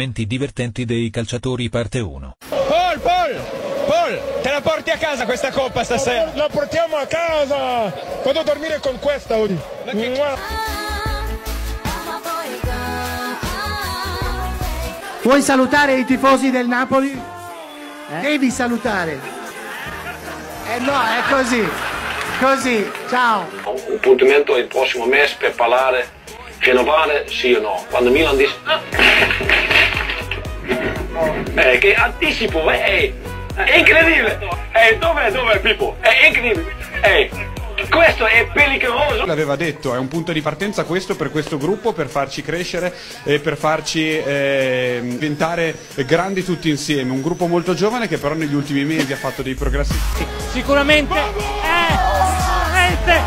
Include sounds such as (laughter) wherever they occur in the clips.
momenti divertenti dei calciatori parte 1. Paul, Paul, Paul, te la porti a casa questa coppa stasera? La portiamo a casa! Vado a dormire con questa oggi. Vuoi salutare i tifosi del Napoli? Devi salutare. Eh no, è così. Così, ciao. Un appuntamento il prossimo mese per parlare, rinnovare sì o no. Quando Milan dice... Eh, che anticipo, eh, è incredibile. Eh, dov'è, dov'è Pippo? È incredibile. Eh, questo è pericoloso. L'aveva detto, è un punto di partenza questo per questo gruppo, per farci crescere e per farci eh, diventare grandi tutti insieme. Un gruppo molto giovane che però negli ultimi mesi ha fatto dei progressi. Sicuramente. Eh, sicuramente.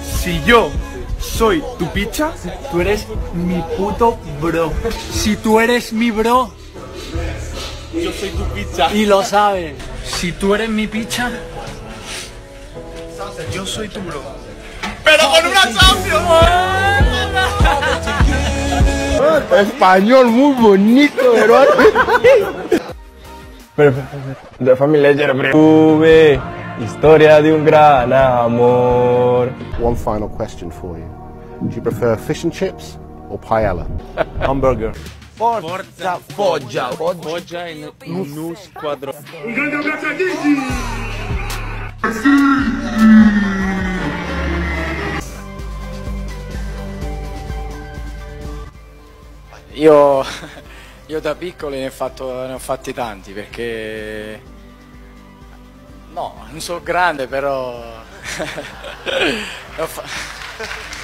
Si yo soy tu picha, Tu eres mi puto bro. Si tú eres mi bro yo soy tu pizza. y lo sabes. Si tú eres mi picha. Yo soy tu bro. Pero con una Champions. Español muy bonito, ¿verdad? Fammi leggere Juve, storia di un gran amor. One final question for you. Do you prefer fish and chips or paella? (laughs) Hamburger. Forza Foggia. Foggia in un squadro. Io, (laughs) io da piccoli ne ho, fatto- ne ho fatti tanti perché... No, non sono grande però... (laughs)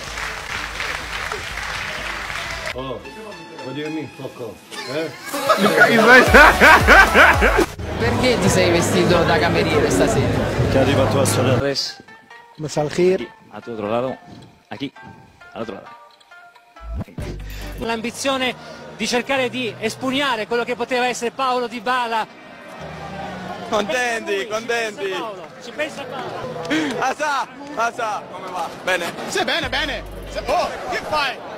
What do you mean fuck off? Eh? Perché ti sei vestito da cameriere stasera? Che arriva tua sorella. Res. Masal A tuo altro lato. A chi? All'altro lato. L'ambizione di cercare di espugnare quello che poteva essere Paolo Di Bala. Contenti, contenti. Ci pensa Paolo. Ah, Asà, Asà, ah, come va? Bene. Sì, bene, bene. Oh, che fai?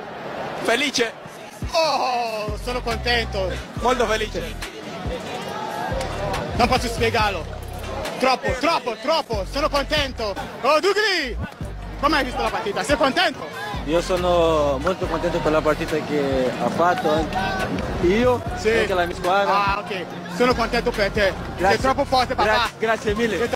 Felice, Oh, sono contento. molto felice. Non posso spiegarlo. Troppo, troppo, troppo. Sono contento. Oh, Dugli! Come hai visto la partita? Sei contento? Io sono molto contento per la partita che ha fatto anche io, Sì. anche la mia squadra. Ah, ok. Sono contento per te. Sei troppo forte, papà. grazie mille.